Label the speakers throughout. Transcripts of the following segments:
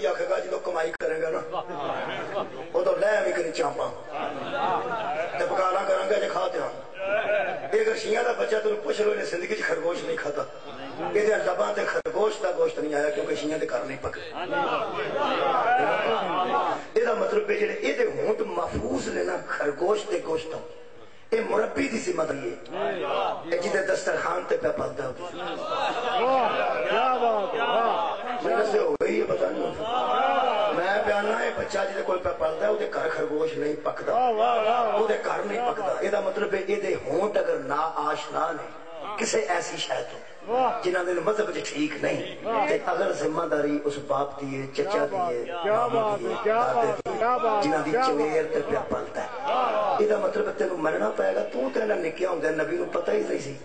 Speaker 1: ਇਹ ਆਖੇਗਾ ਜਦੋਂ ਕਮਾਈ ਕਰੇਗਾ ਨਾ ਉਦੋਂ ਲੈ ਵੀ ਕਰੀ ਚਾਂਪਾ ਤੇ ਪਕਾਲਾ ਕਰਾਂਗਾ ਜੇ ਖਾ ਧਿਆਨ ਇਹ ਗਰਸ਼ੀਆਂ ਦਾ ਬੱਚਾ ਤੈਨੂੰ ਪੁੱਛ ਲੋ ਇਹਨੇ ਜ਼ਿੰਦਗੀ 'ਚ ਖਰਗੋਸ਼ ਨਹੀਂ ਖਾਦਾ ਇਹਦੇ ਲਬਾਂ ਤੇ ਖਰਗੋਸ਼ ਦਾ ਗੋਸ਼ਤ ਨਹੀਂ ਆਇਆ ਕਿਉਂਕਿ ਸ਼ੀਆਂ ਦੇ ਘਰ ਨਹੀਂ ਪਕੇ ਇਹਦਾ ਮਤਲਬ ਹੈ ਜਿਹੜੇ ਇਹਦੇ ਹੋਂਦ ਮਹਫੂਜ਼ ਲੈਣਾ ਖਰਗੋਸ਼ ਦੇ ਗੋਸ਼ਤੋਂ ਇਹ ਮੁਰੱਬੀ ਦੀ ਜ਼ਿੰਮਤ ਲਈ ਹੈ ਜਿਹਦੇ ਦਸਤਰਖਾਨ ਤੇ ਪਿਆ ਪਲਦਾ ਹੋਵੇ ਵਾਹ ਵਾਹ ਵਾਹ
Speaker 2: मेरे से हो
Speaker 1: गई है पता नहीं। मैं प्याना है बच्चा जिसे कोई पलता है घर खरगोश नहीं नहीं मतलब
Speaker 2: ये
Speaker 1: अगर ना आशना ने किसी ऐसी शायद तो जिन्होंने मज़हब ठीक नहीं ते अगर ज़िम्मेदारी उस
Speaker 2: बाप की है चचा की है जिन्हों की
Speaker 1: पलता
Speaker 2: है।
Speaker 1: ਇਹਦਾ ਮਤਲਬ ਹੈ ਤੈਨੂੰ ਮੰਨਣਾ ਪਏਗਾ ਤੂੰ ਤੇ ਨਾ ਨਿੱਕਿਆ ਹੁੰਦਾ ਨਬੀ ਨੂੰ ਪਤਾ ਹੀ ਨਹੀਂ ਸੀ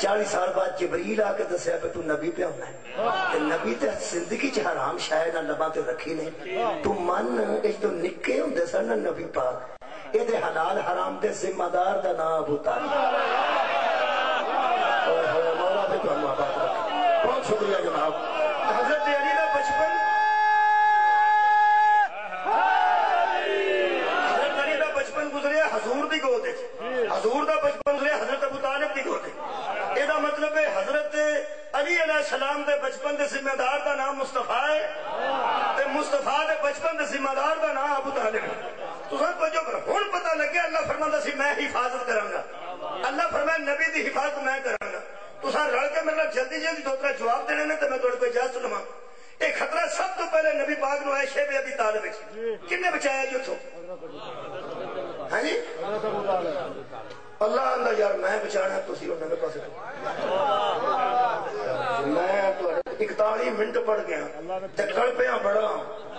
Speaker 1: 40 ਸਾਲ ਬਾਅਦ ਜਬਰੀਲ ਆ ਕੇ ਦੱਸਿਆ ਕਿ ਤੂੰ ਨਬੀ ਪਿਆ ਹੁੰਦਾ ਹੈ ਤੇ ਨਬੀ ਤੇ ਜ਼ਿੰਦਗੀ 'ਚ ਹਰਾਮ ਸ਼ਾਇਦ ਨਾ ਲਬਾਂ ਤੇ ਰੱਖੀ ਨੇ ਤੂੰ ਮੰਨ ਇਹ ਤੋਂ ਨਿੱਕੇ ਹੁੰਦੇ ਸਨ ਨਾ ਨਬੀ ਪਾਕ ਇਹਦੇ ਹਲਾਲ ਹਰਾਮ ਦੇ ਜ਼ਿੰਮੇਦਾਰ ਦਾ ਨਾਮ ਅਬੂ ਤਾਲਿਬ ਓਏ ਹੋਏ ਮੌਲਾ ਤੇ ਤੁਹਾਨੂੰ ਆਬਾਦ ਰੱਖੇ ਬਹੁਤ ਸ਼ੁਕਰੀਆ ਜਨਾਬ जिम्मेदार का ना आप उतारे हूँ पता लगे अल्लाह सी, मैं हिफाजत अल्लाह नबी की हिफाजत मैं रल के मेरे जल्दी जल्दी दो जवाब देने ने तो मैं थोड़े को यह खतरा सब तो पहले नबी बे अभी बचाया जी उतो है जी? अल्लाह आंदा, यार, मैं पास तो। मैं इकताली मिनट पड़ गया पे बड़ा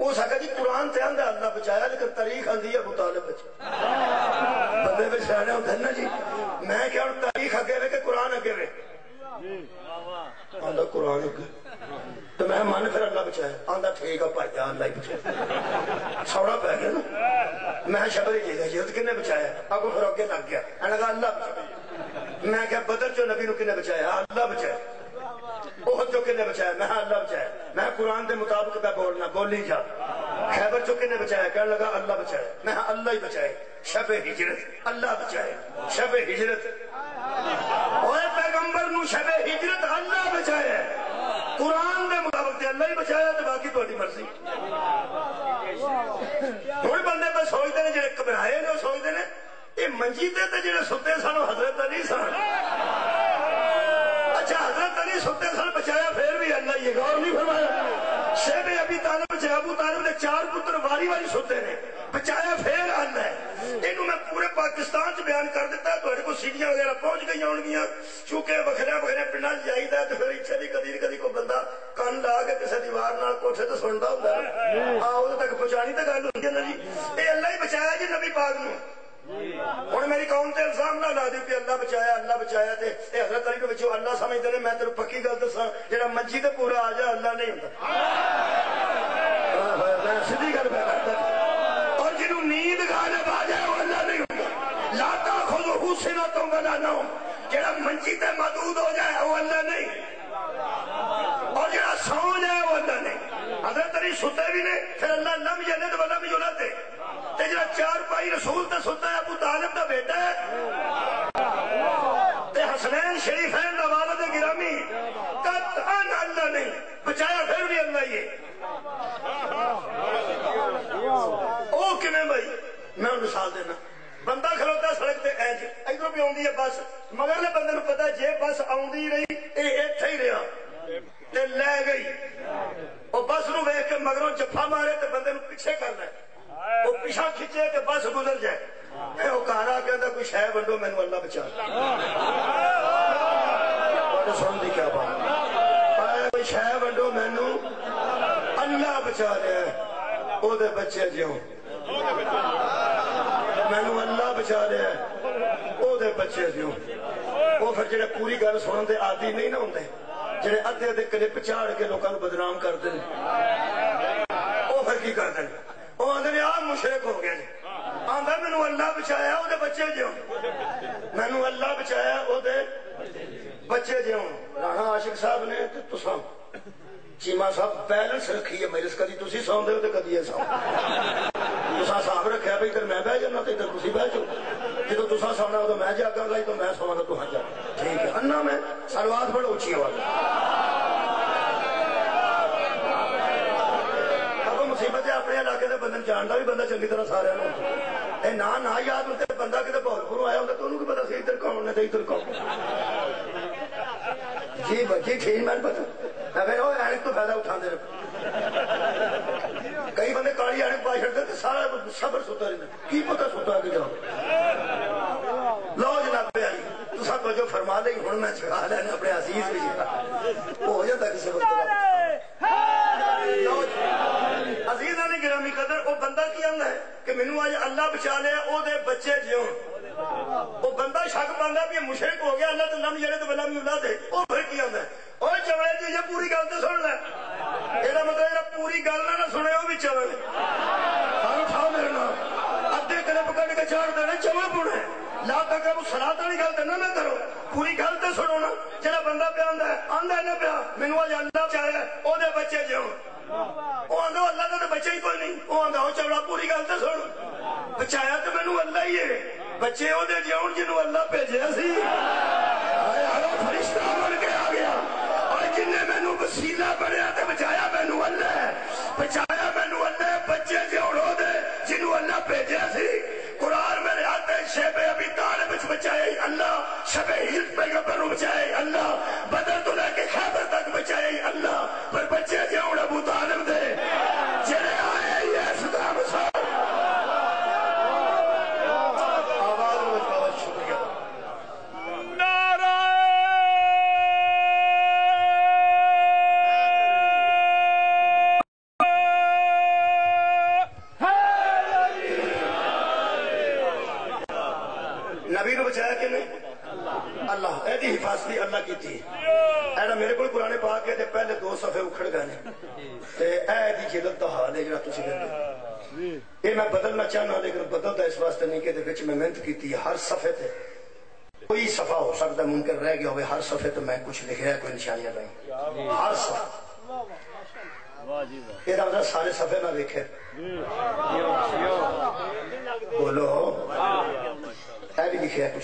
Speaker 1: उस आखिया जी, कुरान से आंदा, अल्लाह बचाया, लेकिन तारीख आंदी है मुतालिब बंदे पे सियाने होते ना जी। मैं क्या हूँ तारीख अगे वे कुरान अगे वे? आंदा कुरान अगे तो मैं मन फिर अल्लाह बचाया। आंदा ठीक है भाई अल्लाह ही सौड़ा पै गया ना। मैं शबर ही चाहिए युद्ध किन्ने बचाया? अगो फिर अगे लग गया। एना अल्लाह मैं चो नबी नबी ने बचाया? अल्लाह बचाया। ओह चो किन्ने बचाया? मैं अल्लाह बचाया। मैं कुरान के मुताबिक मैं बोलना, बोली जा। खैबर चुके ने बचाया कह लगा, अल्लाह बचाए। मैं अल्लाह ही बचाए। शब हिजरत अल्लाह बचाए। शब हिजरत पैगंबर शब हिजरत अल्लाह बचाए। कुरान के मुताबिक अल्लाह ही बचाया तो बाकी थोड़ी मर्ज़ी। थोड़े बंदे तो सोचते ने जो घबराए ने सोचते ने, ये मंजी ते जो सुते सन हज़रत नहीं सन अच्छा हज़रत नहीं सुते सन ये गौर नहीं फरमाया शेब अभी तालब से अबू तालब ने चार पुत्र वारी वारी सुते ने बचाया फिर अन्न है। इनू मैं पूरे पाकिस्तान च बयान कर दिता तो को सीढ़िया वगैरह पहुँच गई होगी। चूके बखरे बखरे पिंडा जाइए तो फिर इच्छा की कदी कदी कोई बंद कन ला के किसी दीवार न कोठे तो सुनता होंगे हाँ।, हाँ। उदे तक पहुँचाने तो गल होंगी ना जी। ये अल्लाह ही बचाया जी नबी पाक न। ਹੁਣ ਮੇਰੀ ਕੌਮ ਤੇ ਇਲਜ਼ਾਮ ਨਾ ਲਾ ਦਿਓ ਕਿ ਅੱਲਾ ਬਚਾਇਆ ਅੱਲਾ ਬਚਾਇਆ ਤੇ ਇਹ ਹਜ਼ਰਤ ਅਲੀ ਨੂੰ ਵਿੱਚੋਂ ਅੱਲਾ ਸਮਝਦੇ ਨੇ ਮੈਂ ਤੈਨੂੰ ਪੱਕੀ ਗੱਲ ਦੱਸਾਂ ਜਿਹੜਾ ਮੰਜੀ ਤੇ ਪੂਰਾ ਆ ਜਾ ਅੱਲਾ ਨਹੀਂ ਹੁੰਦਾ ਹਾਂ, ਹਾਂ, ਮੈਂ ਸਿੱਧੀ ਗੱਲ ਮੈਂ ਕਰਦਾ ਔਰ ਜਿਹਨੂੰ ਨੀਂਦ ਗਾਲਬ ਆ ਜਾਏ ਉਹ ਅੱਲਾ ਨਹੀਂ ਹੁੰਦਾ ਲਾਤਾ ਖੁਦ ਹੁਸਨਾ ਤੋਂ ਬਣਾ ਨਾ ਜਿਹੜਾ ਮੰਜੀ ਤੇ ਮਦੂਦ ਹੋ ਜਾਏ ਉਹ ਅੱਲਾ ਨਹੀਂ ਔਰ ਜਿਹੜਾ ਸੌ ਜਾਏ ਉਹ ਅੱਲਾ नबी सुते भी ने फिर अल्लाह नम जने तो वलम जुना ते दे जरा चार पाई रसूल तो सुता है, अबू तालिब का बेटा है। ते हसनैन शरीफैन दा वालिद गिरामी अल्लाह बचाया फिर भी अल्लाह ओ भाई? मैं मिसाल देना। बंदा खलोता सड़क इधरों भी है बस। बंदे पता, जे बस आउंदी रही ही रहा। ते गई। ਉਹ ਬੱਸ ਨੂੰ ਵੇਖ ਕੇ ਮਗਰੋਂ ਜੱਫਾ ਮਾਰੇ ਤੇ ਬੰਦੇ ਨੂੰ ਪਿੱਛੇ ਕਰਦਾ ਹੈ। ਉਹ ਪਿਛਾ ਖਿੱਚੇ ਤੇ ਬੱਸ ਗੁਜ਼ਰ ਜਾਏ ਇਹ ਉਹ ਘਰ ਆ ਕਹਿੰਦਾ ਕੋਈ ਸ਼ੈ ਵੰਡੋ ਮੈਨੂੰ ਅੱਲਾ ਬਚਾ ਤੁਹਾਡੇ ਸੁਣ ਦੀ ਕੀ ਬਾਤ ਆਏ ਕੋਈ ਸ਼ੈ ਵੰਡੋ ਮੈਨੂੰ ਅੱਲਾ ਬਚਾ ਰਿਹਾ ਉਹਦੇ ਬੱਚੇ ਜਿਉ ਮੈਨੂੰ ਅੱਲਾ ਬਚਾ ਰਿਹਾ ਉਹਦੇ ਬੱਚੇ ਦਿਓ ਉਹ ਫਿਰ ਜਿਹੜੇ ਪੂਰੀ ਗੱਲ ਸੁਣਨ ਦੇ ਆਦੀ ਨਹੀਂ ਨਾ ਹੁੰਦੇ ਜਿਹੜੇ ਅੱਧੇ ਅੱਧੇ ਕਲਿੱਪ ਝਾੜ ਕੇ ਲੋਕਾਂ ਨੂੰ ਬਦਨਾਮ ਕਰਦੇ ਨੇ ਉਹ ਫਿਰ ਕੀ ਕਰਦੇ ਨੇ ਉਹ ਆਂਦੇ ਨੇ ਆ ਮੁਸ਼ਰਕ ਹੋ ਗਿਆ ਜੀ ਆਂਦਾ ਮੈਨੂੰ ਅੱਲਾ ਬਚਾਇਆ ਉਹਦੇ ਬੱਚੇ ਜਿਉਂ ਮੈਨੂੰ ਅੱਲਾ ਬਚਾਇਆ ਉਹਦੇ ਬੱਚੇ ਜਿਉਂ ਰਾਣਾ ਆਸ਼ਿਕ ਸਾਹਿਬ ਨੇ ਤੇ ਤੁਸਾਂ ਚੀਮਾ ਸਾਹਿਬ ਬੈਲੈਂਸ ਰੱਖੀ ਹੈ ਮੈਰਿਸ ਕਦੀ ਤੁਸੀਂ ਸੌਂਦੇ ਹੋ ਤੇ ਕਦੀ ਇਹ ਸੌਂ ਤੁਸਾਂ ਹਿਸਾਬ ਰੱਖਿਆ ਵੀ ਇੱਧਰ ਮੈਂ ਬਹਿ ਜਾਣਾ ਤੇ ਇੱਧਰ ਤੁਸੀਂ ਬਹਿ ਜਾਓ जो तुसा सोना तो मैं जागा ही तो मैं सोना तुहा जागा। ठीक है। अन्ना में सलवाद बड़ा ऊँची आवाज़ अब पता मैंने फ़ायदा उठाते कई बंदे काली एनक सारा सबर सुता सुता पर फरमा दे हूँ मैं सिखा लेना अपने अज़ीज़ भी हो जाता किसी वक्त गया, अल्लाह तला पूरी गल तो सुन ले। मतलब पूरी गल सुने अद्धे कलप कट के छोड़ ਕਲਿੱਪ ਕੱਢ ਕੇ ਛਾੜ ਦੇਣਾ ਚਵਲ ਪੁਣਾ ਲਾ ਤੱਕ ਉਹ ਸਲਾਤ ਵਾਲੀ ਗੱਲ ਤੇ ਨਾ ਨਾ ਕਰੋ ਪੂਰੀ ਗੱਲ ਤੇ ਸੁਣੋ ਨਾ ਜਿਹੜਾ ਬੰਦਾ ਪਿਆ ਆਂਦਾ ਆਂਦਾ ਨਾ ਪਿਆ ਮੈਨੂੰ ਅੱਜ ਅੱਲਾ ਚਾਹਿਆ ਉਹਦੇ ਬੱਚੇ ਜਿਉਂ ਉਹ ਆਂਦਾ ਅੱਲਾ ਦਾ ਤਾਂ ਬੱਚਾ ਹੀ ਕੋਈ ਨਹੀਂ ਉਹ ਆਂਦਾ ਉਹ ਚਵਲਾ ਪੂਰੀ ਗੱਲ ਤੇ ਸੁਣ ਬਚਾਇਆ ਤੇ ਮੈਨੂੰ ਅੱਲਾ ਹੀ ਹੈ ਬੱਚੇ ਉਹਦੇ ਜਿਉਣ ਜਿਹਨੂੰ ਅੱਲਾ ਭੇਜਿਆ ਸੀ ਹਾਏ ਹਾਏ ਫਰਿਸ਼ਤਾ ਬਣ ਕੇ ਆ ਗਿਆ ਔਰ ਜਿੰਨੇ ਮੈਨੂੰ ਵਸੀਲਾ ਬਣਿਆ ਤੇ ਬਚਾਇਆ ਮੈਨੂੰ ਅੱਲਾ ਹੈ। बचाए अल्लाह। शब हिंद पैगंबर बचाए अल्लाह। बदर दुल्ला के खैबर तक बचाए अल्लाह। पर बच्चे जाऊँ अबू तालब दे। ਮੈਂ ਬਦਲਣਾ ਚਾਹਨਾ ਲੇਕਿਨ ਬਦਲਦਾ ਇਸ ਵਾਸਤੇ ਨਹੀਂ ਕਿ ਇਹਦੇ ਵਿੱਚ ਮੈਂ ਮਿਹਨਤ ਕੀਤੀ ਹੈ ਹਰ ਸਫੇ ਤੇ ਕੋਈ ਸਫਾ ਹੋ ਸਕਦਾ ਮੁਮਕਿਨ ਰਹਿ ਗਿਆ ਹੋਵੇ ਹਰ ਸਫੇ ਤੇ ਮੈਂ ਕੁਝ ਲਿਖਿਆ ਕੋਈ ਨਿਸ਼ਾਨੀਆਂ ਨਹੀਂ ਹਰ ਸਫਾ ਇਹਦਾ ਮਤਲਬ ਸਾਰੇ ਸਫੇ ਮੈਂ ਵੇਖੇ ਬੋਲੋ ਇਹ ਵੀ ਲਿਖਿਆ ਕੁਝ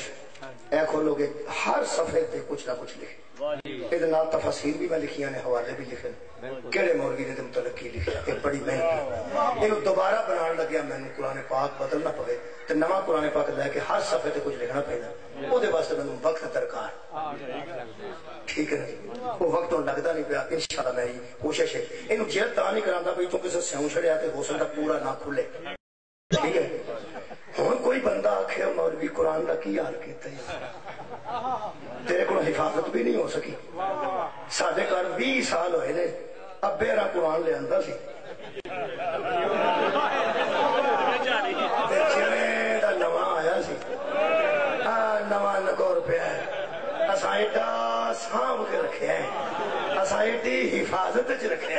Speaker 1: ਇਹ ਖੋਲੋਗੇ ਹਰ ਸਫੇ ਤੇ ਕੁਝ ਨਾ ਕੁਝ ਲਿਖੇ ਇਹਦੇ ਨਾਲ ਤਫਸੀਰ ਵੀ ਮੈਂ ਲਿਖੀਆਂ ਨੇ ਹਵਾਲੇ ਵੀ ਲਿਖੇ ਨੇ ਕਿਹੜੇ कुरान पाक बदलना पवे तो नवा कुरान पाक लैके हर सफे से कुछ लिखना पैदा। वास्ते मैं वक्त दरकार। ठीक है वो वक्त हम लगता नहीं पाया इन शाला मेरी कोशिश है। इन जेल ता नहीं करा भी तू किसी स्यू छड़िया हो सकता पूरा ना खुले ठीक है? हूँ कोई बंदा आखे मोर भी कुरान का की हाल किया तेरे को हिफाजत भी नहीं हो सकी। साढ़े घर भी साल हो ने अबेरा कुरान लिया सोसाइटी हिफाजत च रखे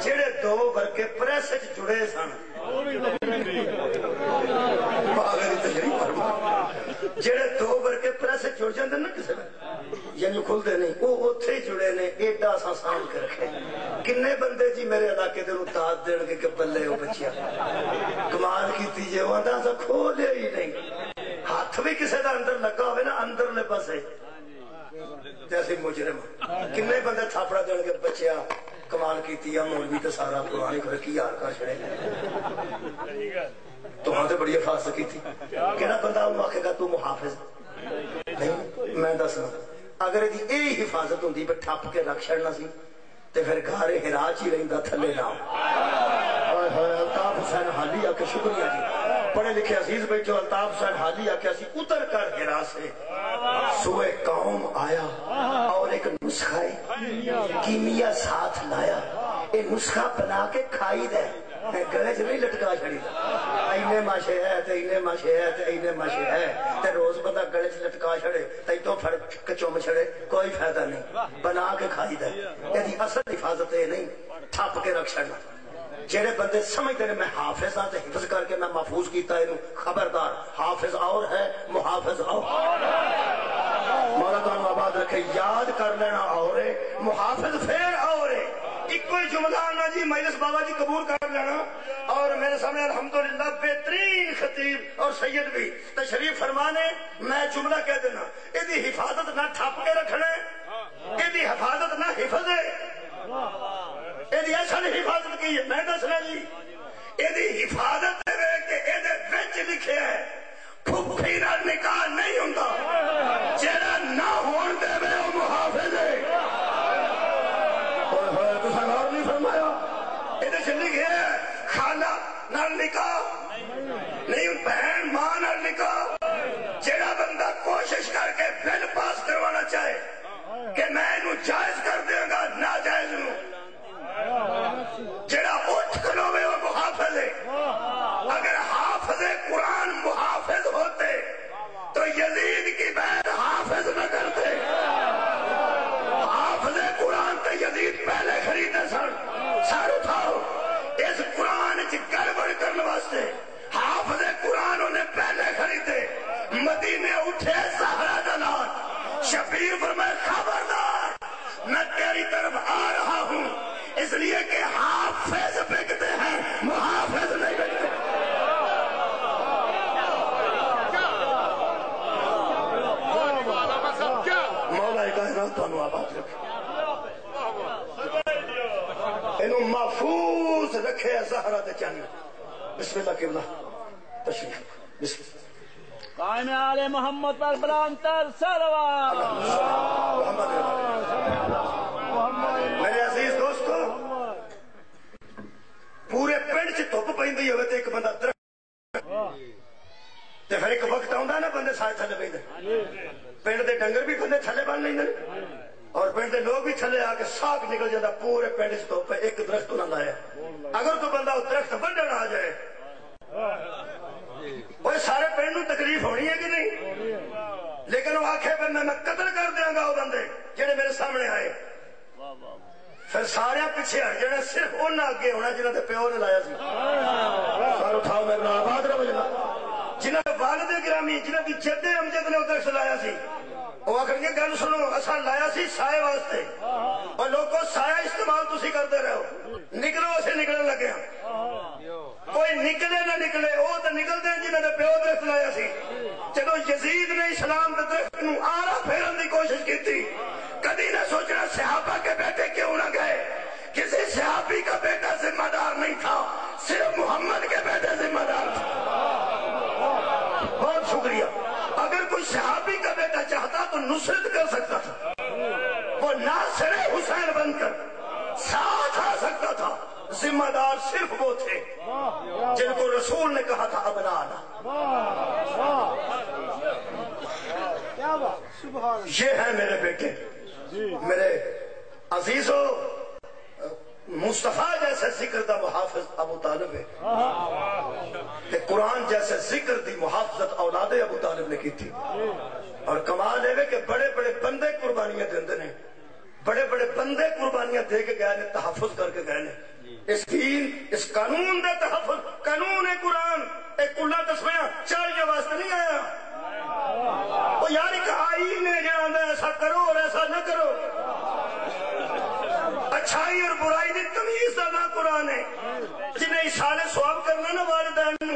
Speaker 1: जेडे दो वर्गे प्रेस च जुड़े सन। जेडे दो वर्के प्रेस जुड़ जाते ना किसी यानी खुलते नहीं, वो उथे जुड़े ने एडा असा के रखे। किन्ने बंदे जी मेरे इलाके दिल देने के बल्ले बचिया कमाल जरा पुराने घर की यार का छड़े तुम्हारे तो बड़ी हिफाजत की थी। कहना बंदा आखेगा तू तो मुहाफिज। नहीं मैं दसना अगर यही हिफाजत होंगी पर ठप के रख छड़ना सी ते फिर घर हिराज ही रहा थले ना अल्ताफ हुसैन हाली आके शुक्रिया जी। पढ़े लिखे अज़ीज़ बैठे अल्ताफ हुसैन हाली आके असी उतर कर हिरा माशे है ते इने माशे है ते इने माशे है ते रोज बंदा गले च लटका छड़े, तई तो फड़ के चुम छड़े, कोई फ़ायदा नहीं। बना के खाई दे। यदि असल हिफाजत ये नहीं थप के रख छड़। जेडे बंदे समझते ने, मैं हाफिज हाँ तो हिफज करके मैं महफूज किया इन खबरदार, हाफिज और है, मुहाफिज और। मौला तो आबाद रखे, याद कर लेना और है मुहाफिज फिर और। कोई जुमला जी बाबा जी कबूल कर लेना। और मेरे सामने अलहमदुल्ला बेहतरीन खतीब और सैयद भी। तो तशरीफ़ फरमाने, मैं जुमला कह देना हिफाजत ना ठप के रखना हिफाजत ना हिफज। हिफाजत की, मैं दसना जी। यदि हिफाजत लिखे है, फुफी का निकाह नहीं होंगे जरा ना हो ਨਾਲ मौला कायनात ਤੁਹਾਨੂੰ ਆਬਾਦ ਰੱਖੇ ਇਹਨੂੰ महफूज रखे जहरा दे चन्न बिस्मिल्लाह किबला तशरीफ बिस्मिल्लाह
Speaker 3: कायम आले मोहम्मद पर बलांतर सरवा
Speaker 1: मोहम्मद मेरे अजीज दोस्तों ਪੂਰੇ ਪਿੰਡ 'ਚ ਧੁੱਪ ਪੈਂਦੀ ਹੋਵੇ ਤੇ ਇੱਕ ਬੰਦਾ ਦਰਖਤ ਤੇ ਫਿਰ ਇੱਕ ਵਕਤ ਆਉਂਦਾ ਨਾ ਬੰਦੇ ਸਾਹ ਥੱਲੇ ਪੈਂਦੇ ਪਿੰਡ ਦੇ ਡੰਗਰ ਵੀ ਬੰਦੇ ਥੱਲੇ ਬੰਨ ਲੈਂਦੇ ਨੇ ਔਰ ਪਿੰਡ ਦੇ ਲੋਕ ਵੀ ਥੱਲੇ ਆ ਕੇ ਸਾਗ ਨਿਕਲ ਜਾਂਦਾ ਪੂਰੇ ਪਿੰਡ 'ਚ ਧੁੱਪ ਹੈ ਇੱਕ ਦਰਖਤ ਉਹਨਾਂ ਲਾਇਆ ਅਗਰ ਕੋਈ ਬੰਦਾ ਉਹ ਦਰਖਤ ਵੱਢਣ ਆ ਜਾਏ ਓਏ ਸਾਰੇ ਪਿੰਡ ਨੂੰ ਤਕਲੀਫ ਹੋਣੀ ਹੈ ਕਿ ਨਹੀਂ ਲੇਕਿਨ ਉਹ ਆਖੇ ਵੀ ਮੈਂ ਮੈਂ ਕਤਲ ਕਰ ਦਿਆਂਗਾ ਉਹ ਬੰਦੇ ਜਿਹੜੇ ਮੇਰੇ ਸਾਹਮਣੇ ਆਏ ਫਿਰ ਸਾਰਿਆਂ ਪਿੱਛੇ ਹਟ ਜਾਣਾ ਸਿਰਫ ਉਹਨਾਂ ਅੱਗੇ ਹੋਣਾ ਜਿਨ੍ਹਾਂ ਦੇ ਪਿਓ ਨੇ ਲਾਇਆ ਸੀ ਸਰ ਉਠਾਓ ਮੇਰੇ ਨਾਲ ਆਬਾਦ ਰਹੋ ਜਨਾਬ ਜਿਨ੍ਹਾਂ ਦੇ ਵਾਲਦ ਗ੍ਰਾਮੀ ਜਿਨ੍ਹਾਂ ਦੀ ਜੱਦੇ ਅਮਜਦ ਨੇ ਉਧਰ ਲਾਇਆ ਸੀ ਉਹ ਆਖਣਗੇ ਗੱਲ ਸੁਣੋ ਅਸਾਂ ਲਾਇਆ ਸੀ ਸਾਏ ਵਾਸਤੇ ਉਹ ਲੋਕੋ ਸਾਇਆ ਇਸਤੇਮਾਲ ਤੁਸੀਂ ਕਰਦੇ ਰਹੋ ਨਿਕਲੋ ਅਸੀਂ ਨਿਕਲਣ ਲੱਗੇ ਹਾਂ ਕੋਈ ਨਿਕਲੇ ਨਾ ਨਿਕਲੇ ਉਹ ਤਾਂ ਨਿਕਲਦੇ ਨੇ ਜਿਨ੍ਹਾਂ ਦੇ ਪਿਓ ਦਰਖਤ ਲਾਇਆ ਸੀ ਜਦੋਂ ਯਜ਼ੀਦ ਨੇ ਇਸਲਾਮ ਦੇ ਦਰਖਤ ਨੂੰ ਆਰਾ ਫੇਰਨ ਦੀ ਕੋਸ਼ਿਸ਼ ਕੀਤੀ कभी न सोचना सहाबा के बेटे क्यों न गए किसी सहाबी का बेटा जिम्मेदार नहीं था सिर्फ मोहम्मद के बेटे जिम्मेदार था बहुत शुक्रिया अगर कोई सहाबी का बेटा चाहता तो नुसरत कर सकता था। वो नासर हुसैन बनकर साथ आ सकता था। जिम्मेदार सिर्फ़ वो थे जिनको रसूल ने कहा था, अब ना आना। ये है मेरे बेटे। मेरे अजीजों मुस्तफ़ा जैसे ज़िक्र का मुहाफिज अबू तालिब है। कुरान जैसे ज़िक्र की मुहाफजत औलादे अबू तालिब ने की थी और कमाल है कि बड़े बड़े बंदे कुर्बानियाँ देंदे ने। बड़े बड़े बंदे कुर्बानियाँ दे के गए तहफुज करके गए ने। इस दीन इस कानून का तहफुज कानून है कुरान। एक कुल्ला तस्मिया चाल के वास्ते नहीं आया। यार एक आईन है जो आंदा है, ऐसा करो और ऐसा न करो। अच्छाई और बुराई की तमीज का ना कुरान है। जिन्हें इशारे स्वाब करना ना वालदैन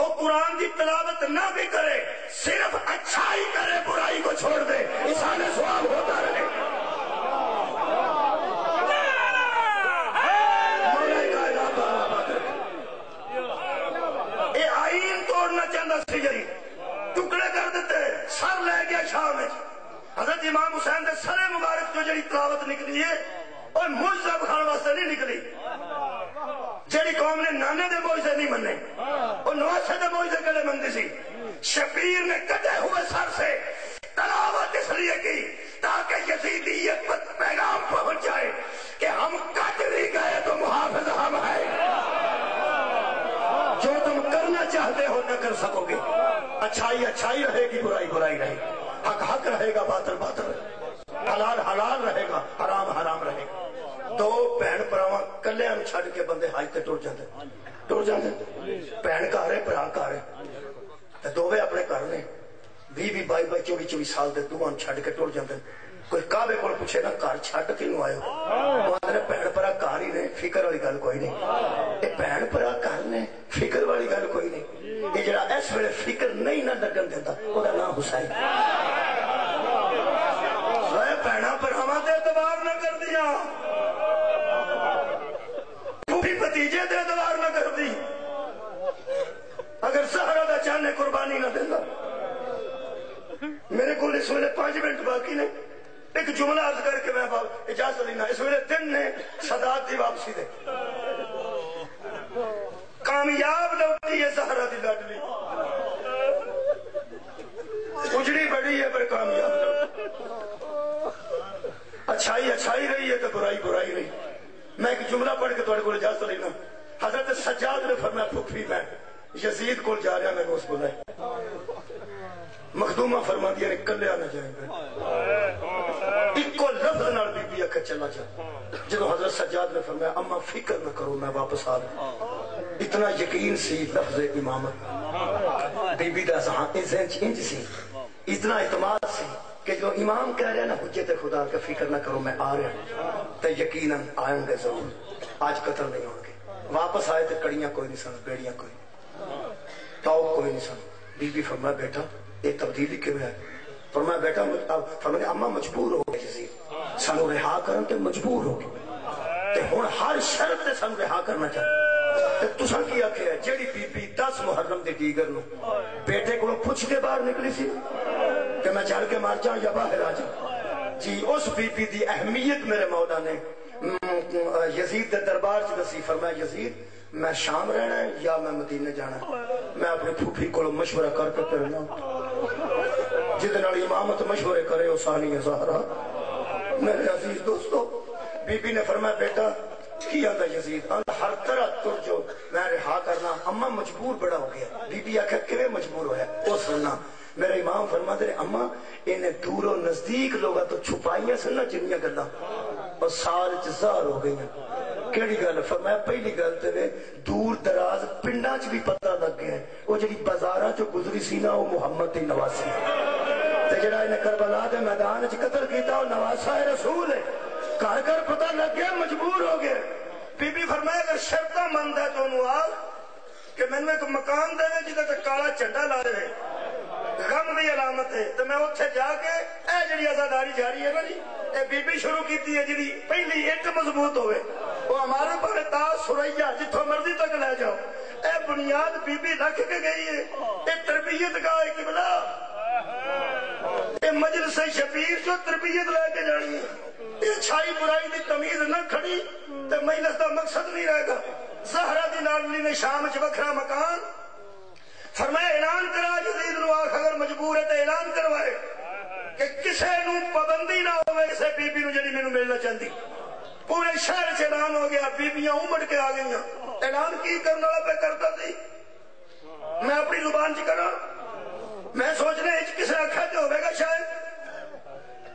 Speaker 1: वो कुरान की तलावत ना भी करे, सिर्फ़ अच्छाई करे, बुराई को छोड़ दे। इशारे स्वाब होता रहे। सर ले गया शाम हज़रत इमाम हुसैन के सरे मुबारक जो जी तलावत निकली है और मुजब खान वास्ते नहीं निकली। जेड़ी कौम ने नाने दे मोजे नहीं मन्ने। और नवासे दे मोजे कड़े मनती सी? शबीर ने कटे हुए सर से तलावत इसलिए की ताकि यजीदियत पर पैगाम पहुँच जाए कि हम कट भी गए तो मुहाफिज हम है। जो तुम करना चाहते हो न कर सकोगे। अच्छाई अच्छाई रहेगी, बुराई बुराई रहेगी हक हक रहेगा, बातल बातल। कामयाब लौटी है सहारा की लाडली उजड़ी बड़ी है, पर कामयाब अच्छाई अच्छाई रही है तो बुराई बुराई रही। मैं एक जुमला पढ़ के थोड़े को इजाज़त लेना हज़रत सज्जाद ने फरमाया, फुफी मैं, यजीद को जा रहा मैं उस बुलाए। मखदूमा फरमा दिया कल्या ना जाएगा। इको लफ्ज न बीबी आकर चला जा। जो हज़रत सज्जाद ने फरमाया, अम्मा, फ़िक्र न करो, मैं वापस आ रहा इतना यकीन सी लफ्ज इमामत। बीबी का जहाँ इंज सी। इतना इतमाद सी कि जो इमाम कह रहे ना, हुज्जत खुदा का, फ़िक्र ना करो, मैं आ रहा तो यकीन आएँगे ज़रूर। आज कत्ल नहीं होंगे। वापस आए तो कड़ियाँ कोई नहीं सन, बेड़ियाँ कोई टॉप कोई नहीं सन। बीबी फरमा बेटा, ये तब्दीली क्यों है? फरमा बेटा फरमाने अम्मा, मजबूर हो गए जी सानू रिहा करन ते मजबूर हो गए। ते हर शर्त ते रिहा करना चाहिए। तुसा की आख्या जेडी बीबी दस मुहर्रम के डीगर बेटे को पुछ के बाहर निकली सी। कि मैं जल के मर जा या बाहर आ जा जी, उस बीबी की अहमियत मेरे मौला ने यजीद के दरबार च दसी, फरमाया, यजीद, मैं शाम रहना है या मैं मदीने जाना मैं अपने फूफी को मशवरा करके फिरना जिद इमामत मशवरे करे सानी है सहारा मेरे अज़ीज़ दोस्तों, बीबी ने फरमाया, बेटा की आंदा यजीद आंदा हर तरह तुर जो मैं रिहा करना अम्मा मजबूर बड़ा हो गया बीबी आख्या किवे मजबूर होया वो सुनना मेरा इमाम फरमा दे अम्मा इन्हें दूरों नजदीक लोगों तो छुपाइया सन ना जिन्नियां गल्ला और साल च जार हो गई ਕਿਹੜੀ ਗੱਲ ਫਰਮਾਇਆ ਪਹਿਲੀ ਗੱਲ ਤੇ ਵੇ ਦੂਰ ਦਰਾਜ਼ ਪਿੰਡਾਂ 'ਚ ਵੀ ਪਤਾ ਲੱਗ ਗਿਆ ਉਹ ਜਿਹੜੀ ਬਾਜ਼ਾਰਾਂ 'ਚੋਂ ਗੁਜ਼ਰੀ ਸੀ ਨਾ ਉਹ ਮੁਹੰਮਦ ਦੀ ਨਵਾਸੀ ਤੇ ਜਿਹੜਾ ਇਹਨੇ ਕਰਬਲਾ ਦੇ ਮੈਦਾਨ 'ਚ ਕਤਲ ਕੀਤਾ ਉਹ ਨਵਾਸਾ ਹੈ घर घर पता लग गया मजबूर हो गए। बीबी फरमाया, अगर शर्ता मंद है तो आ कि मैंने एक मकान दे जिसे काला झंडा ला दे। गम की अलामत है। तो मैं उसे जाके यह जी आजादारी जारी है ना जी ए बीबी शुरू की है जी पहली इट मज़बूत हो हमारे पर ताज सुरैया जिथों मर्ज़ी तक लै जाओ। ए बुनियाद बीबी रख के गई है। ए तरबीयत का है कि बला। ये मजल से शबीर चो तरबीयत लैके जानी है। ਅੱਛਾਈ ਬੁਰਾਈ ਦੀ ਤਮੀਜ਼ ਨਾ ਖੜੀ ਤੇ ਮਜਲਿਸ ਦਾ ਮਕਸਦ ਨਹੀਂ ਰਹੇਗਾ ਜ਼ਹਰਾ ਦੀ ਲਾਡਲੀ ਨੇ ਸ਼ਾਮ 'ਚ ਵੱਖਰਾ ਮਕਾਨ फरमाया ऐलान करा यजीद नु आख अगर मजबूर है तो ऐलान करवाए कि किसी नु पाबंदी ना होवे किसी बीबी नु जेडी मेनू मिलना चाहती पूरे शहर च ऐलान हो गया बीबियां उमड़ के आ गई ऐलान की करने वाला पे करता सी मैं अपनी जुबान च करा मैं सोचने किसी आखा तो होगा शायद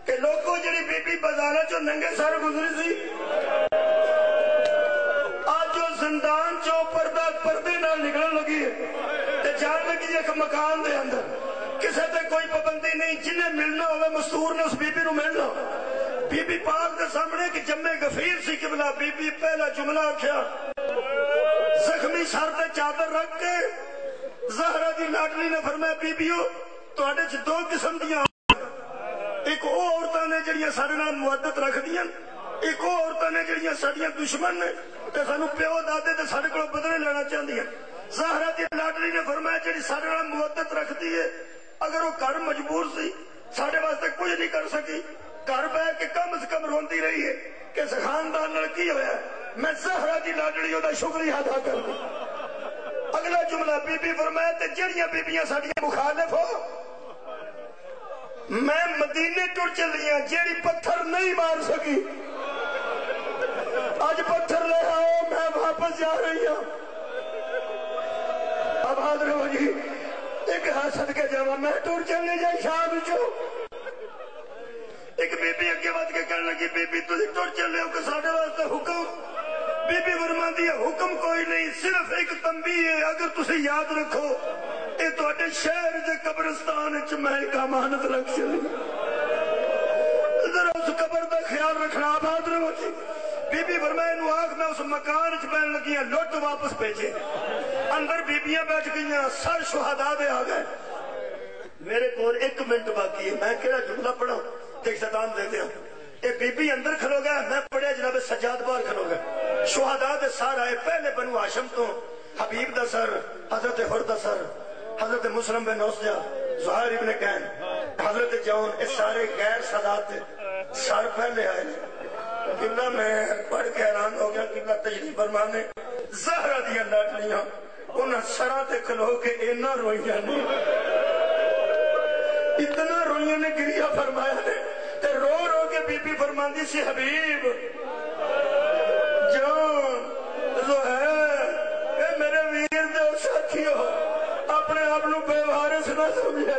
Speaker 1: ਤੇ ਲੋਕੋ ਜਿਹੜੀ ਬੀਬੀ ਬਾਜ਼ਾਰਾਂ ਚੋਂ ਨੰਗੇ ਸਰ ਗੁਜ਼ਰੀ ਸੀ ਅੱਜ ਉਹ ਜ਼ਿੰਦਾਨ ਚੋਂ ਪਰਦਾ ਪਰਦੇ ਨਾਲ ਨਿਕਲਣ ਲੱਗੀ ਹੈ ਤੇ ਜਾਣ ਲੱਗੀ ਇੱਕ ਮਕਾਨ ਦੇ ਅੰਦਰ ਕਿਸੇ ਤੇ ਕੋਈ ਪਾਬੰਦੀ ਨਹੀਂ ਜਿਹਨੇ ਮਿਲਣਾ ਹੋਵੇ ਮਸਤੂਰ ਨੇ ਉਸ ਬੀਬੀ ਨੂੰ ਮਿਲਣਾ ਬੀਬੀ ਪਾਕ ਦੇ ਸਾਹਮਣੇ ਕਿ ਜੰਮੇ ਗਫੀਰ ਸੀ ਕਿਬਲਾ ਬੀਬੀ ਪਹਿਲਾ ਜੁਮਲਾ ਆਖਿਆ ਜ਼ਖਮੀ ਸਰ ਤੇ ਚਾਦਰ ਰੱਖ ਕੇ ਜ਼ਹਰਾ ਦੀ ਲਾਡਲੀ ਨੇ ਫਰਮਾਇਆ ਬੀਬੀਓ ਤੁਹਾਡੇ ਚ ਦੋ ਕਿਸਮ ਦੀਆਂ एक औरत ने जड़िया साढ़े नाल रख रखदियाँ एक औरत ने जड़िया साड़िया दुश्मन ने, ते सानू प्यो दादे ते साढ़े को बदले लेना चाहदियाँ जहरा दी लाडली ने फरमाया जड़ी साढ़े नाल मुआदत रखदी है अगर वो घर मजबूर सी, साढ़े वास्ते कुछ नहीं कर सकी, घर बह के कम से कम रोंदी रही है कि खानदान नाल की होया मैं जहरा दी लाडली ओदा शुक्रिया अदा करदी। अगला जुमला बीबी फरमाया, ते जड़िया बीबियाँ साड़िया मुखालिफ हो मैं मदीने टुर चली हाँ जेड़ी पत्थर नहीं मार सकी। आज पत्थर ले आओ, मैं वापस जा रही हूँ अब हाथ रहो जी, एक हसद के जावा, मैं टुर चलने जाए शाम चो। एक बीबी अगे बद के कहने लगी, बीबी तुम टुर चले हो साढ़े वास्ते हुक्म? बीबी वर्मा दी हुक्म कोई नहीं, सिर्फ़ एक तंबी है, अगर तुम याद रखो। ਇਹ ਤੁਹਾਡੇ ਸ਼ਹਿਰ ਦੇ ਕਬਰਸਤਾਨ ਵਿੱਚ ਮੈਂ ਇੱਕ ਅਮਾਨਤ ਰੱਖ ਚਲੀ ਜ਼ਰਾ ਉਸ ਕਬਰ ਦਾ ਖਿਆਲ ਰੱਖਣਾ ਆਬਾਦ ਰਹੋ ਜੀ ਬੀਬੀ ਫਰਮਾਏ ਨੂੰ ਆਖ ਮੈਂ ਉਸ ਮਕਾਨ 'ਚ ਪੈਣ ਲੱਗੀਆਂ ਲੁੱਟ ਵਾਪਸ ਭੇਜੇ ਅੰਦਰ ਬੀਬੀਆਂ ਬੈਠ ਗਈਆਂ ਸਰ ਸ਼ੁਹਦਾ ਦੇ ਆ ਗਏ ਮੇਰੇ ਕੋਲ 1 ਮਿੰਟ ਬਾਕੀ ਹੈ ਮੈਂ ਕਿਹੜਾ ਜੁਮਲਾ ਪੜਾਂ ਤੇ ਇਖਤਾਮ ਦੇ ਦਿਆਂ ਇਹ ਬੀਬੀ ਅੰਦਰ ਖਲੋ ਗਿਆ ਮੈਂ ਪੜਿਆ ਜਨਾਬ ਸਜਾਦ ਬਾਹਰ ਖਲੋ ਗਿਆ ਸ਼ੁਹਦਾ ਦੇ ਸਰ ਆਏ ਪਹਿਲੇ ਬਨੂ ਹਾਸ਼ਮ ਤੋਂ ਹਬੀਬ ਦਾ ਸਰ ਹਜ਼ਰਤ ਹੁਰ ਦਾ ਸਰ हज़रत मुसलम बिन नौसजा जुहार इब्न कैन, हज़रत जौन ये सारे गैर सदात सर पहले आए किला मैं पढ़ के हैरान हो गया, किला तजरीफ फरमाने, जहरा दिया लाडलियाँ उन्हें सरा ते खलो के इना रोइया ने। इतना रोइया ने गिरिया फरमाया ने, ते रो रो के बीबी फरमांदी सी, हबीब, जौन, जुहैर, ए मेरे वीर दे साथियों ਬੇਵਾਰਸ ਨਾ ਸਮਝਿਆ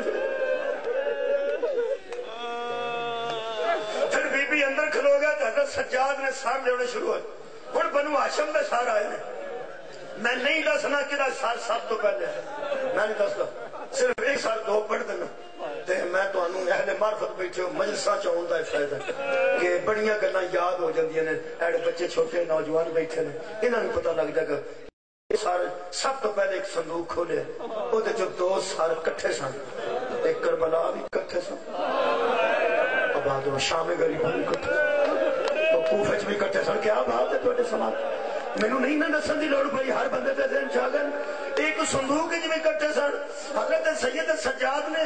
Speaker 1: ਫਿਰ ਬੀਬੀ ਅੰਦਰ ਖਲੋ ਗਿਆ ਤਾਂ ਹਜ਼ਰਤ ਸੱਜਾਦ ਨੇ ਸਾਰ ਲਿਆਉਣੇ ਸ਼ੁਰੂ ਹੋਏ ਹੁਣ ਬਨੂ ਹਾਸ਼ਮ ਦੇ ਸਾਰ ਆਏ ਨੇ ਮੈਂ ਨਹੀਂ ਦੱਸਣਾ ਕਿਹੜਾ ਸਾਰ ਸਭ ਤੋਂ ਪਹਿਲੇ ਮੈਂ ਨਹੀਂ ਦੱਸਦਾ ਸਿਰਫ ਇੱਕ ਸਾਲ ਦੋ ਪੜ੍ਹ ਦੇਣਾ ਤੇ ਮੈਂ ਤੁਹਾਨੂੰ ਅਹਲੇ ਮਾਰਫਤ ਬੈਠੇ ਹੋ ਮਜਲਸਾਂ ਚ ਆਉਣ ਦਾ ਫਾਇਦਾ ਕਿ ਬੜੀਆਂ ਗੱਲਾਂ ਯਾਦ ਹੋ ਜਾਂਦੀਆਂ ਨੇ ਐਡੇ ਬੱਚੇ ਛੋਟੇ ਨੌਜਵਾਨ ਬੈਠੇ ਨੇ ਇਹਨਾਂ ਨੂੰ ਪਤਾ ਲੱਗ ਜਾਏਗਾ सब तो पहले एक संदूक खोले। ओ दो सर कट्ठे सन, एक करबला भी कट्ठे सन आबाद शाम गरीबों भी कट्ठे सन क्या बात है थोड़े समाज? मैनू नहीं ना दसन की लड़ पई हर बंदे दे एक संदूक जिमें कट्ठे सन। हज़रत सैयद सजाद ने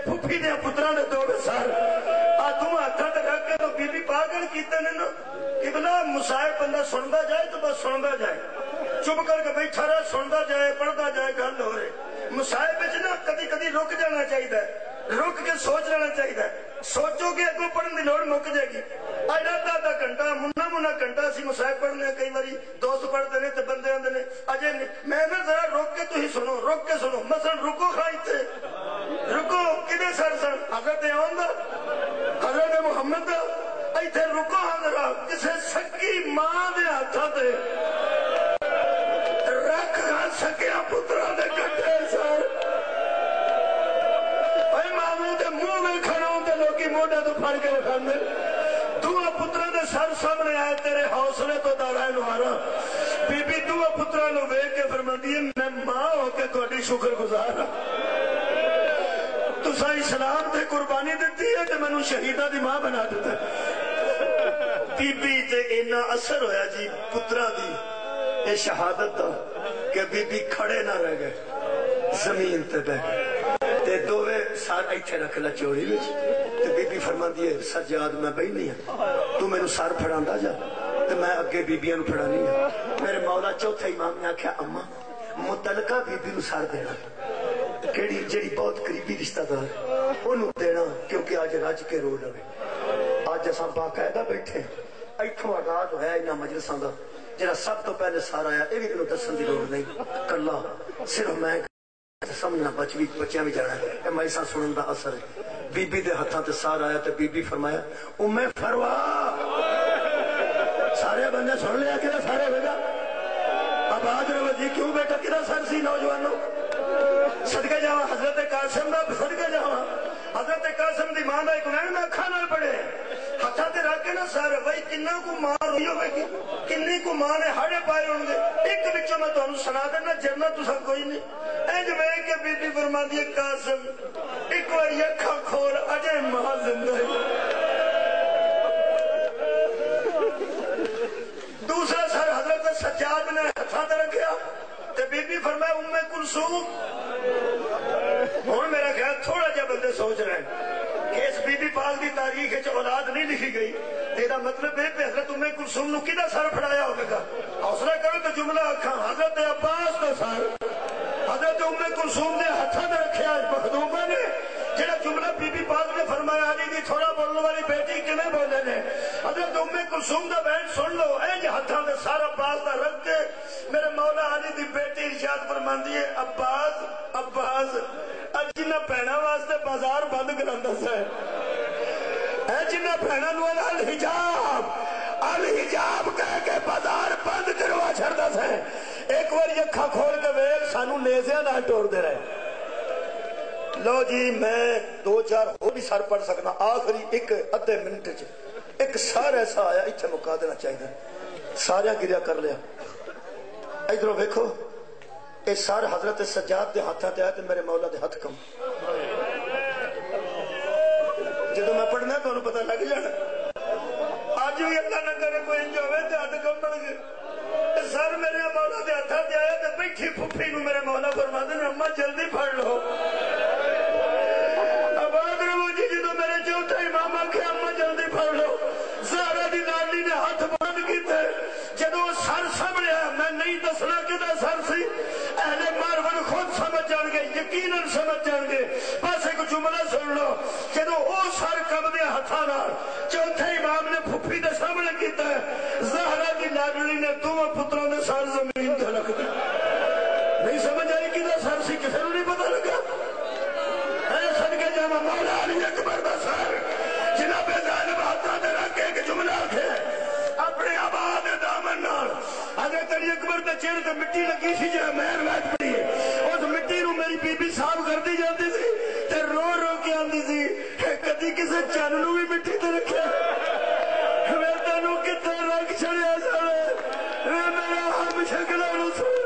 Speaker 1: फुफी दे पुत्रा ने दो सर। आ, तू हाथ रख के तो बीबी पागल कीते ने ना। बंदा सुन जाए तो बस सुन जाए। ਚੁੱਪ ਕਰਕੇ ਬੈਠਾ ਰਹੇ ਸੁਣਦਾ ਜਾਏ ਪੜਦਾ ਜਾਏ ਗੱਲ ਹੋ ਰਹੀ ਮੁਸਾਇਬ ਵਿੱਚ ਨਾ ਕਦੀ ਕਦੀ ਰੁਕ ਜਾਣਾ ਚਾਹੀਦਾ ਰੁਕ ਕੇ ਸੋਚ ਲੈਣਾ ਚਾਹੀਦਾ ਸੋਚੋਗੇ ਅੱਗੋਂ ਪੜਨ ਦੀ ਲੋੜ ਮੁੱਕ ਜਾਏਗੀ ਐਡਾ ਅੱਧਾ ਅੱਧਾ ਘੰਟਾ ਮੁੰਨਾ ਮੁੰਨਾ ਘੰਟਾ ਸੀ ਮੁਸਾਇਬ ਪੜਨੇ ਕਈ ਵਾਰੀ ਦੋਸਤ ਪੜਦੇ ਨੇ ਤੇ ਬੰਦੇ ਆਉਂਦੇ ਨੇ ਅਜੇ ਮੈਂ ਨਾ ਜ਼ਰਾ ਰੁਕ ਕੇ ਤੁਸੀਂ ਸੁਣੋ ਰੁਕ ਕੇ ਸੁਣੋ ਮਸਲ ਰੁਕੋ ਖਾਈ ਤੇ ਰੁਕੋ ਕਿਹਦੇ ਸਰ ਸਨ ਹਜ਼ਰਤ ਆਉਂਦਾ ਹਜ਼ਰਤ ਮੁਹੰਮਦ ਦਾ ਇੱਥੇ ਰੁਕੋ ਹਜ਼ਰਾ ਕਿਸੇ ਸੱਕੀ ਮਾਂ ਦੇ ਹੱਥਾਂ ਤੇ ਰੱਖ ਨਾ ਸਕਿਆ ਪੁੱਤਰਾਂ ਦੇ ਕੱਟੇ ਸਰ ਓਏ ਮਾਮੂ ਦੇ ਮੂੰਹ ਵੇਖਣੋਂ ਤੇ ਲੋਕੀ ਮੋਢੇ ਤੋਂ ਫੜ ਕੇ ਖਾਂਦੇ ਦੂਆ ਪੁੱਤਰਾਂ ਦੇ ਸਰ ਸਾਹਮਣੇ ਆਏ ਤੇਰੇ ਹੌਸਲੇ ਤੋਂ ਦਾੜਾ ਨੂੰ ਮਾਰਾਂ ਬੀਬੀ ਦੂਆ ਪੁੱਤਰਾਂ ਨੂੰ ਵੇਖ ਕੇ ਫਰਮਾਂਦੀ ਹੈ ਮੈਂ ਮਾਂ ਹੋ ਕੇ ਤੁਹਾਡੀ ਸ਼ੁਕਰਗੁਜ਼ਾਰ ਹਾਂ ਤੁਸੀਂ ਇਸਲਾਮ ਤੇ ਕੁਰਬਾਨੀ ਦਿੱਤੀ ਹੈ ਤੇ ਮੈਨੂੰ ਸ਼ਹੀਦਾਂ ਦੀ ਮਾਂ ਬਣਾ ਦਿੱਤਾ ਬੀਬੀ ਤੇ ਇੰਨਾ ਅਸਰ ਹੋਇਆ ਜੀ ਪੁੱਤਰਾਂ ਦੀ ਇਹ ਸ਼ਹਾਦਤ ਦਾ के बीबी खड़े ना रह गए। ज़मीन ते बह गए ते दोवे सार इथे रख ला चोरी विच। ते बीबी फरमांदी सर जाद मैं बही नहीं हाँ। तू मेनू सर फड़ांदा जा। ते मैं अगे बीबियाँ फड़ा नहीं हाँ। मेरे मौला चौथे इमाम ने आख्या, अम्मा, मुतलका बीबी नु सर देना। केड़ी, जेड़ी बहुत करीबी रिश्तेदार, ओनू देना, क्योंकि आज रज के रो लवे। आज असा बाकायदा बैठे इथों आगाज़ होया इना मजलिसां दा। जरा सब तो पहले सारा आया ये भी तेन दसन की ज़रूरत नहीं कला सिर्फ़ मैं समझना बच भी बच्चा भी जाना है मैसा सुन का असर है बीबी के हाथों से सार आया तो बीबी फरमाया उमे फरवा सारे बंदे सुन लिया कि सारे बेटा आबाद रवजी क्यों बेटा कि सर सी नौजवानों सदके जावा हज़रत कासम का सदके जावा हज़रत कासम की माँ का एक नैन अखा न पड़े ਹੱਥਾਂ ਤੇ ਰੱਖ ਕੇ ਨਾ ਸਰ ਬਈ ਕਿੰਨਾ ਕੁ ਮਾਂ ਰੋਈ ਹੋਵੇਗੀ ਕਿੰਨੀ ਕੁ ਮਾਂ ਨੇ ਹਾੜੇ ਪਾਏ ਹੋਣਗੇ ਇੱਕ ਵਿੱਚੋਂ ਮੈਂ ਤੁਹਾਨੂੰ ਸੁਣਾ ਦੇਣਾ ਜਰਨਾ ਤੁਸੀਂ ਕੋਈ ਨਹੀਂ ਇੰਜ ਵੇਖ ਕੇ ਬੀਬੀ ਫਰਮਾਂਦੀ ਹੈ ਕਾਸਿਮ ਇੱਕ ਵਾਰੀ ਅੱਖਾਂ ਖੋਲ ਅਜੇ ਮਾਂ ਜ਼ਿੰਦਾ ਹੈ ਦੂਸਰਾ ਸਰ ਹਜ਼ਰਤ ਸੱਜਾਦ ਨੇ ਹੱਥਾਂ ਤੇ ਰੱਖਿਆ ਤੇ ਬੀਬੀ ਫਰਮਾਇਆ ਉਮੇ ਕੁਲਸੂਮ ਹੁਣ ਮੇਰਾ ਖਿਆਲ ਥੋੜਾ ਜਿਹਾ ਬੰਦੇ ਸੋਚ ਰਹੇ ਕਿ इस्लाम की तारीख औलाद नहीं लिखी गई। तेरा मतलब कि सर फड़ाया होगा हौसला करो तो जुमला आखा, हज़रत अब्बास का सर। हज़रत उम्मे कुलसुम ने हथा में रखे मखदूमा ने जरा जुमला बीबी पाक ने फरमाया, अली की थोड़ा बोलने वाली बेटी किमें बोले ने? हज़रत उम्मे कुलसुम का बैठ सुन लो इंज हथा में सारा अब्बास का रख के मेरे मौला अली की बेटी इर्शाद फरमाती अब्बास अब्बास अज ना भैन वास्ते बाज़ार बंद कर है जिन्हें भैनों अल हिजाब अल हिजाब कह के बाज़ार बंद करवा छड़ता से। एक बार अखा खोल के वेख, सानू नेजिया टोरते रहे। लो जी, मैं दो चार हो भी सर पढ़ सकना। आखिरी एक अद्धे मिनट च। एक सर ऐसा आया इतने मुका देना चाहिए सारा गिरिया कर लिया। इधरों वेखो ये सर हज़रत सजाद के हाथों से आया तो मेरे मौला के हथ कम। ਜਦੋਂ ਮੈਂ ਪੜਨਾ ਤੁਹਾਨੂੰ ਪਤਾ ਲੱਗ ਜਾਣਾ ਅੱਜ ਵੀ ਅੱਲਾ ਨਾ ਕਰੇ ਕੋਈ ਇੰਜ ਹੋਵੇ ਤੇ ਹੱਥ ਕੰਬਣਗੇ ਤੇ ਸਰ ਮੇਰੇ ਮੌਲਾ ਦੇ ਹੱਥਾਂ ਤੇ ਆਇਆ ਤੇ ਬੈਠੀ ਫੁੱਫੀ ਨੂੰ ਮੇਰੇ ਮੌਲਾ ਫਰਮਾਉਂਦੇ ਨੇ ਅੰਮਾ ਜਲਦੀ ਫੜ ਲਓ ਆਬਾਦ ਰਹੋ ਜੀ ਜਦੋਂ ਮੇਰੇ ਚੌਥਾ ਇਮਾਮ ਆਖਿਆ ਅੰਮਾ ਜਲਦੀ ਫੜ ਲਓ ਜ਼ਾਰਾ ਦੀ ਲਾਡੀ ਨੇ ਹੱਥ ਬੰਦ ਕੀਤੇ ਜਦੋਂ ਉਹ ਸਰ ਸਾਹਮਣੇ ਆਇਆ ਮੈਂ ਨਹੀਂ ਦੱਸਣਾ ਕਿਹਦਾ ਸਰ ਸੀ ਅਹਲੇ ਮਾਰਵਨ ਖੁਦ ਸਮਝ ਜਾਣਗੇ ਯਕੀਨਨ ਸਮਝ ਜਾਣਗੇ ਬਸ ਇੱਕ ਜੁਮਲਾ ਸੁਣ ਲਓ ਜਦੋਂ ਉਹ ਸਰ ਕਬਦੇ ਹੱਥਾਂ ਨਾਲ ਚੌਥੇ ਇਮਾਮ ਨੇ ਫੁੱਫੀ ਦੇ ਸਾਹਮਣੇ ਕੀਤਾ ਜ਼ਾਹਰਾ ਦੀ ਲਾਡਲੀ ਨੇ ਦੋਵਾਂ ਪੁੱਤਰਾਂ ਦੇ ਸਰ ਜ਼ਮੀਨ ਤੇ ਰੱਖ ਦਿੱਤੇ ਨਹੀਂ ਸਮਝ ਆਈ ਕਿਹਦਾ ਸਰ ਸੀ ਕਿਸੇ ਨੂੰ ਨਹੀਂ ਪਤਾ ਲੱਗਾ ਐ ਸਦਕੇ ਜਾਵਾ ਮੌਲਾ ਅਲੀ ਅਕਬਰ ਦਾ ਸਰ ਜਨਾਬੇ ਜ਼ਾਲਿਮ ਹੱਥਾਂ ਦੇ ਰੱਖ ਕੇ ਇੱਕ ਜੁਮਲਾ ਆਖਿਆ ਆਪਣੇ ਆਬਾਦ ਦੇ ਦਾਮਨ ਨਾਲ ਹਜ਼ਰਤ ਅਲੀ ਅਕਬਰ ਦੇ ਚਿਹਰੇ ਤੇ ਮਿੱਟੀ ਲੱਗੀ ਸੀ ਜਿਹੜਾ ਮੈਂ ਰਵਾਇਤ ਪੜੀ ਹੈ ਉਸ ਮਿੱਟੀ ਨੂੰ ਮੇਰੀ ਬੀਬੀ ਸਾਫ਼ ਕਰਦੀ ਜਾਂਦੀ ਸੀ ਤੇ ਰੋ ਰੋ ਕੇ ਆਂਦੀ ਸੀ ਕਿ ਕਦੀ ਕਿਸੇ ਚੰਨ ਨੂੰ ਵੀ ਮਿੱਟੀ ਤੇ ਰੱਖਿਆ ਵੇ ਤੈਨੂੰ ਕਿੱਥੇ ਰੱਖ ਛੜਿਆ ਸਾਲੇ ਵੇ ਮੇਰਾ ਹਮ ਸ਼ਕਲਾ ਰਸੂਲ